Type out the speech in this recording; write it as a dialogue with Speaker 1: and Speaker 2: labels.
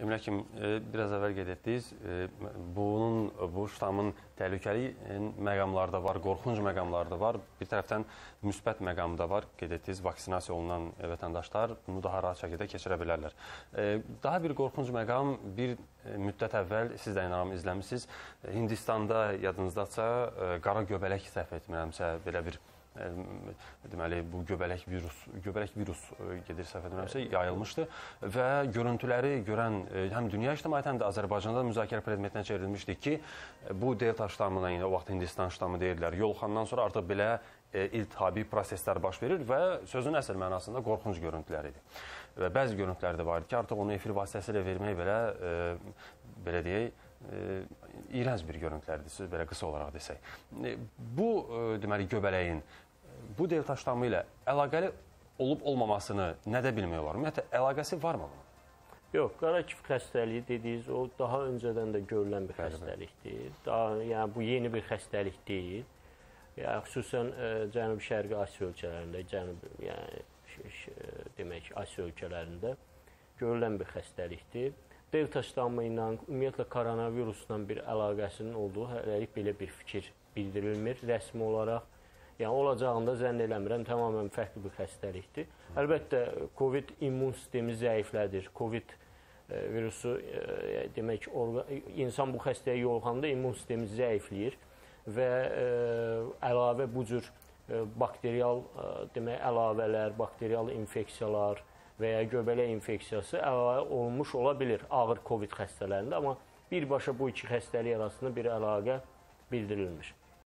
Speaker 1: Emre Həkim, e, biraz əvvəl qeyd etdiniz, e, bunun, bu ştamın təhlükəli e, məqamları da var, qorxunc məqamları da var. Bir tərəfdən müsbət məqamı da var. Qeyd etdiniz, vaksinasiya olunan vətəndaşlar bunu daha rahat şəkildə keçirə bilərlər. Daha bir qorxunc məqam bir müddət əvvəl siz də inanım izləmisiniz. Hindistanda yadınızdadsa qara göbələk səhv etmirəmsə belə bir deməli bu göbələk virus, göbələk virus gedir səhv etmirəmsə yayılmışdı və görüntüləri görən həm dünya ictimaiyyəti həm də Azərbaycanda müzakirə predmetinə çevrilmişdi ki, bu delta ştamına, yəni o vaxt Hindistan ştamı deyirlər, yoluxandan sonra artıq belə iltihabi proseslər baş verir və sözün əsl mənasında qorxunc görüntülər idi. Və bəzi görüntülər də var idi ki, artıq onu efir vasitəsilə vermək belə belə deyək e, iyrənc bir görüntülərdir, siz belə qısa olaraq desək. E, bu e, deməli göbələyin bu delta ştamı ilə əlaqəli olub olmamasını nədə bilmək olar? Ümumiyyətlə əlaqəsi varmı bunun?
Speaker 2: Yox, qara kif xəstəliyi dediyiniz o daha öncədən də görülən bir xəstəlikdir. Daha yəni bu yeni bir xəstəlik deyil. Yəni xüsusən ə, Cənubi-Şərqi Asiya ölkələrində, Cənub yəni demək Asiya ölkələrində görülən bir xəstəlikdir delta ştamı ilə ümumiyyətlə koronavirusla bir əlaqəsinin olduğu hələlik belə bir fikir bildirilmir rəsmi olaraq. Yəni olacağında zənn eləmirəm, tamamilə fərqli bir xəstəlikdir. Əlbəttə COVID immun sistemi zəiflədir. COVID e, virusu e, demək insan bu xəstəyə yoluxanda immun sistemi zəifləyir və e, əlavə bu cür bakterial demək əlavələr, bakterial infeksiyalar, və ya göbələk infeksiyası əlavə olmuş ola bilər ağır COVID xəstələrində, amma birbaşa bu iki xəstəlik arasında bir əlaqə bildirilmir.